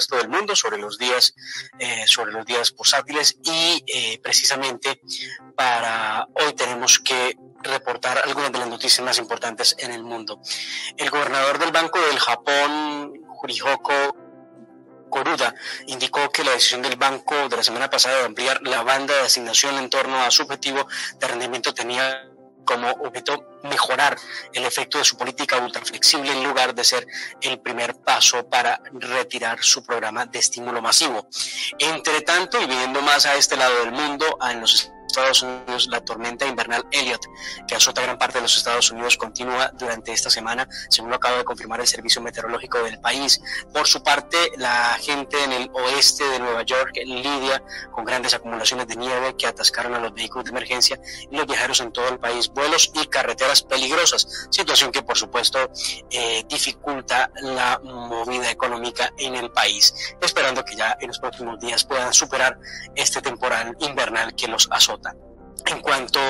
resto del mundo sobre los días, eh, sobre los días posátiles y eh, precisamente para hoy tenemos que reportar algunas de las noticias más importantes en el mundo. El gobernador del Banco del Japón, Jurihoko Koruda indicó que la decisión del banco de la semana pasada de ampliar la banda de asignación en torno a su objetivo de rendimiento tenía como objeto mejorar el efecto de su política ultra flexible en lugar de ser el primer paso para retirar su programa de estímulo masivo. Entre tanto, y viendo más a este lado del mundo, en los Estados Unidos, la tormenta invernal Elliot, que azota gran parte de los Estados Unidos, continúa durante esta semana, según lo acaba de confirmar el Servicio Meteorológico del país. Por su parte, la gente en el oeste de Nueva York lidia con grandes acumulaciones de nieve que atascaron a los vehículos de emergencia y los viajeros en todo el país, vuelos y carreteras peligrosas, situación que por supuesto eh, dificulta la movida económica en el país, esperando que ya en los próximos días puedan superar este temporal invernal que los azota. En cuanto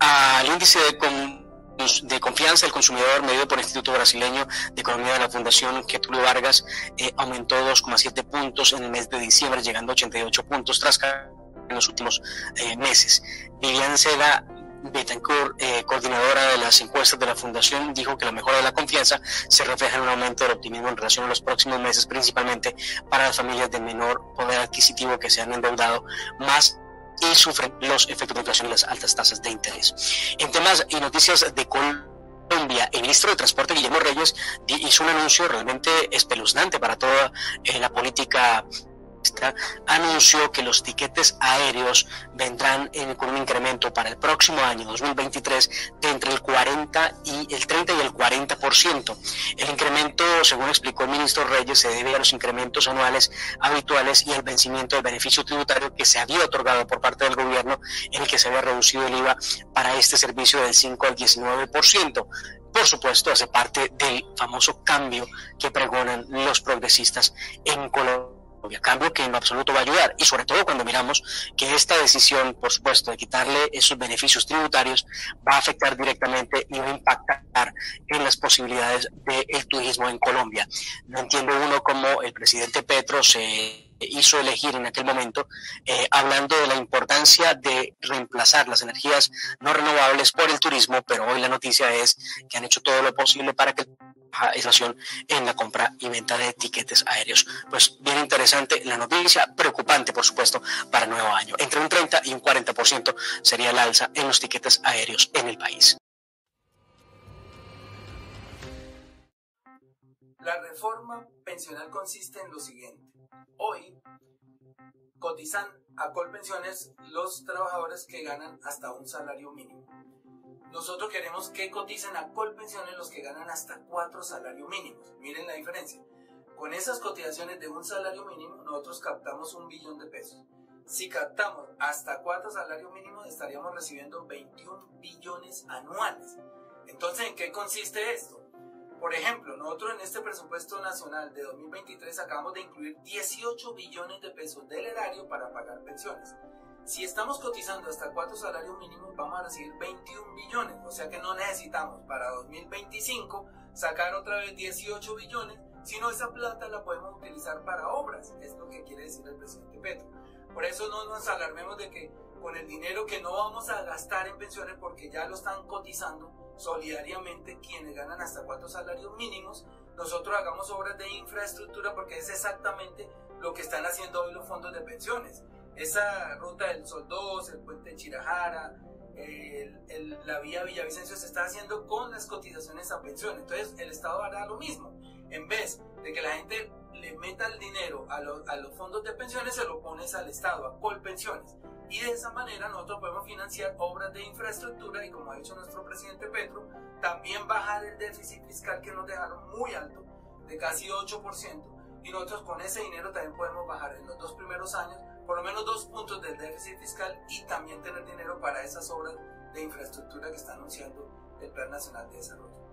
al índice de, confianza del consumidor medido por el Instituto Brasileño de Economía de la Fundación Getúlio Vargas eh, aumentó 2,7 puntos en el mes de diciembre, llegando a 88 puntos tras en los últimos eh, meses. Vivian Seda Betancourt, eh, coordinadora de las encuestas de la Fundación, dijo que la mejora de la confianza se refleja en un aumento del optimismo en relación a los próximos meses, principalmente para las familias de menor poder adquisitivo que se han endeudado más y sufren los efectos de inflación y las altas tasas de interés. En temas y noticias de Colombia, el ministro de Transporte, Guillermo Reyes, hizo un anuncio realmente espeluznante para toda eh, la política anunció que los tiquetes aéreos vendrán con un incremento para el próximo año 2023 de entre el 40 y el 30 y el 40%. El incremento, según explicó el ministro Reyes, se debe a los incrementos anuales habituales y al vencimiento del beneficio tributario que se había otorgado por parte del gobierno en el que se había reducido el IVA para este servicio del 5 al 19% por supuesto, hace parte del famoso cambio que pregonan los progresistas en Colombia cambio que en absoluto va a ayudar. Y sobre todo cuando miramos que esta decisión, por supuesto, de quitarle esos beneficios tributarios va a afectar directamente y va a impactar en las posibilidades del turismo en Colombia. No entiende uno cómo el presidente Petro se hizo elegir en aquel momento, eh, hablando de la importancia de reemplazar las energías no renovables por el turismo, pero hoy la noticia es que han hecho todo lo posible para que inflación en la compra y venta de tiquetes aéreos. Pues bien interesante la noticia, preocupante por supuesto para el nuevo año. Entre un 30 y un 40% sería el alza en los tiquetes aéreos en el país. La reforma pensional consiste en lo siguiente. Hoy cotizan a Colpensiones los trabajadores que ganan hasta un salario mínimo nosotros queremos que coticen a Colpensiones los que ganan hasta cuatro salarios mínimos. Miren la diferencia. Con esas cotizaciones de un salario mínimo, nosotros captamos un billón de pesos. Si captamos hasta cuatro salarios mínimos, estaríamos recibiendo 21 billones anuales. Entonces, ¿en qué consiste esto? Por ejemplo, nosotros en este presupuesto nacional de 2023 acabamos de incluir 18 billones de pesos del erario para pagar pensiones. Si estamos cotizando hasta cuatro salarios mínimos, vamos a recibir 21 billones. O sea que no necesitamos para 2025 sacar otra vez 18 billones, sino esa plata la podemos utilizar para obras. Es lo que quiere decir el presidente Petro. Por eso no nos alarmemos de que con el dinero que no vamos a gastar en pensiones, porque ya lo están cotizando solidariamente quienes ganan hasta cuatro salarios mínimos, nosotros hagamos obras de infraestructura porque es exactamente lo que están haciendo hoy los fondos de pensiones esa ruta del Sol 2, el puente de Chirajara, la vía Villavicencio se está haciendo con las cotizaciones a pensión. Entonces el Estado hará lo mismo. En vez de que la gente le meta el dinero a, los fondos de pensiones, se lo pones al Estado, a Colpensiones. Y de esa manera nosotros podemos financiar obras de infraestructura y como ha dicho nuestro presidente Petro, también bajar el déficit fiscal que nos dejaron muy alto, de casi 8%. Y nosotros con ese dinero también podemos bajar en los dos primeros años por lo menos dos puntos del déficit fiscal y también tener dinero para esas obras de infraestructura que está anunciando el Plan Nacional de Desarrollo.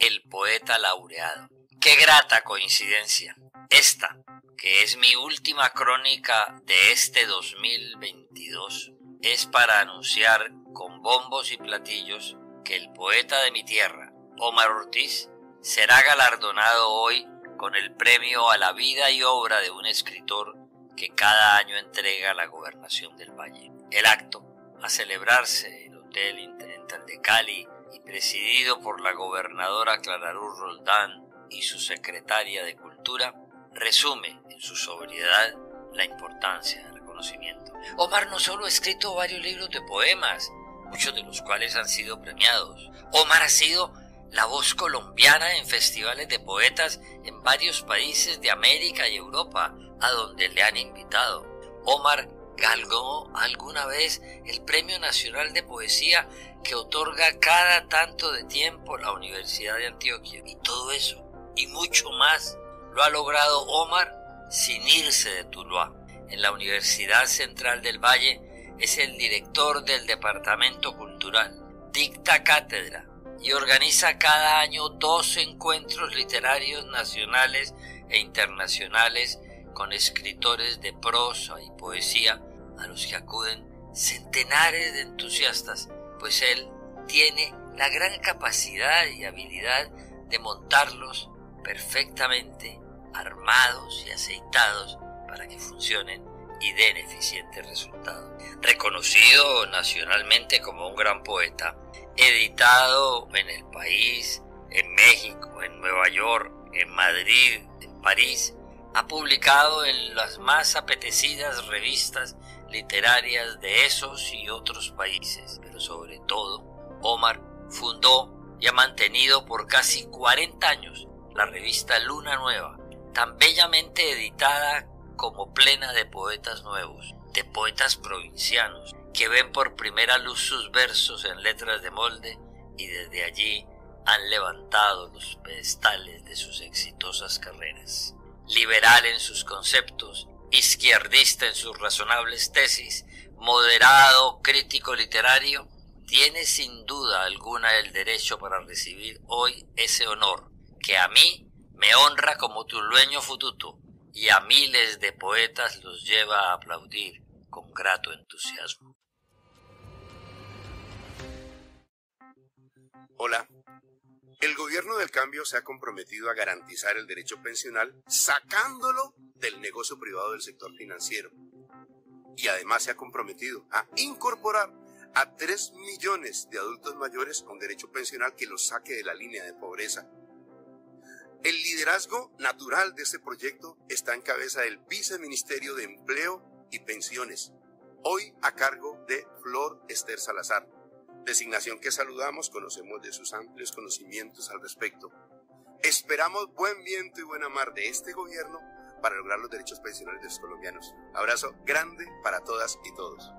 El poeta laureado. Qué grata coincidencia. Esta, que es mi última crónica de este 2022, es para anunciar con bombos y platillos que el poeta de mi tierra, Omar Ortiz, será galardonado hoy con el premio a la vida y obra de un escritor que cada año entrega la gobernación del Valle. El acto, a celebrarse en el Hotel Intendente de Cali y presidido por la gobernadora Clara Luz Roldán y su secretaria de Cultura, resume en su sobriedad la importancia del reconocimiento. Omar no solo ha escrito varios libros de poemas, muchos de los cuales han sido premiados. Omar ha sido la voz colombiana en festivales de poetas en varios países de América y Europa, a donde le han invitado. Omar galgó alguna vez el Premio Nacional de Poesía que otorga cada tanto de tiempo la Universidad de Antioquia. Y todo eso, y mucho más, lo ha logrado Omar sin irse de Tuluá. En la Universidad Central del Valle es el director del Departamento Cultural, dicta cátedra y organiza cada año dos encuentros literarios nacionales e internacionales con escritores de prosa y poesía a los que acuden centenares de entusiastas, pues él tiene la gran capacidad y habilidad de montarlos perfectamente armados y aceitados para que funcionen y den eficientes resultados. Reconocido nacionalmente como un gran poeta, editado en el país, en México, en Nueva York, en Madrid, en París, ha publicado en las más apetecidas revistas literarias de esos y otros países, pero sobre todo, Omar fundó y ha mantenido por casi 40 años la revista Luna Nueva, tan bellamente editada como plena de poetas nuevos, de poetas provincianos, que ven por primera luz sus versos en letras de molde y desde allí han levantado los pedestales de sus exitosas carreras. Liberal en sus conceptos, izquierdista en sus razonables tesis, moderado, crítico literario, tiene sin duda alguna el derecho para recibir hoy ese honor que a mí me honra como tulueño fututo y a miles de poetas los lleva a aplaudir con grato entusiasmo. Gobierno del cambio se ha comprometido a garantizar el derecho pensional sacándolo del negocio privado del sector financiero. Y además se ha comprometido a incorporar a 3 millones de adultos mayores con derecho pensional que los saque de la línea de pobreza el liderazgo natural de este proyecto está en cabeza del Viceministerio de Empleo y Pensiones, hoy a cargo de Flor Esther Salazar, designación que saludamos, conocemos de sus amplios conocimientos al respecto. Esperamos buen viento y buena mar de este gobierno para lograr los derechos pensionales de los colombianos. Abrazo grande para todas y todos.